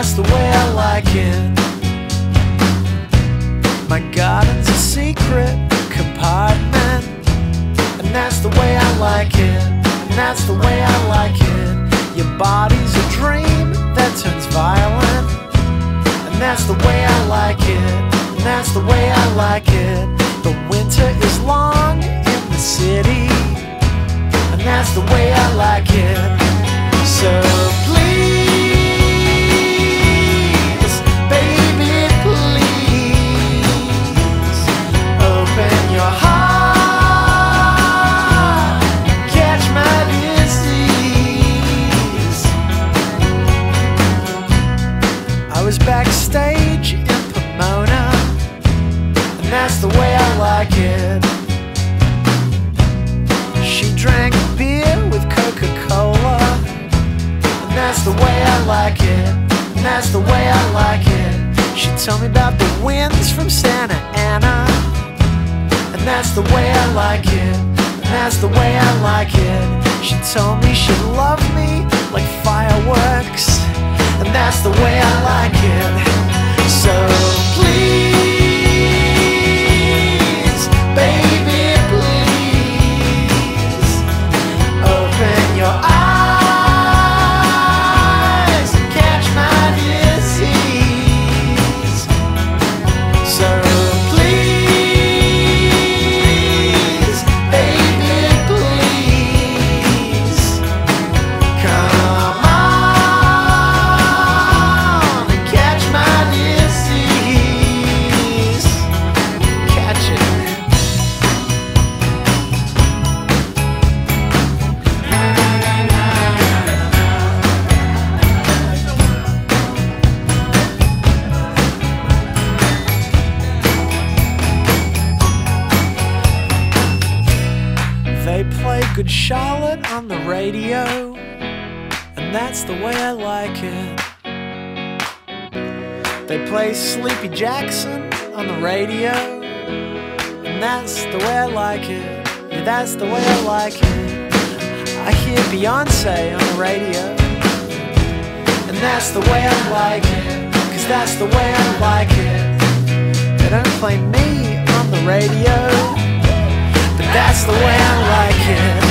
that's the way I like it. My garden's a secret compartment, and that's the way I like it, and that's the way I like it. Your body's a dream that turns violent, and that's the way I like it, and that's the way I like it. The winter is long in the city, and that's the way I like it. So that's the way I like it. She drank beer with Coca Cola, and that's the way I like it, and that's the way I like it. She told me about the winds from Santa Ana, and that's the way I like it, and that's the way I like it. She told me she loved me like fireworks, and that's the way They play Good Charlotte on the radio, and that's the way I like it. They play Sleepy Jackson on the radio, and that's the way I like it. Yeah, that's the way I like it. I hear Beyonce on the radio, and that's the way I like it, cause that's the way I like it. They don't play me on the radio. That's the way I like it.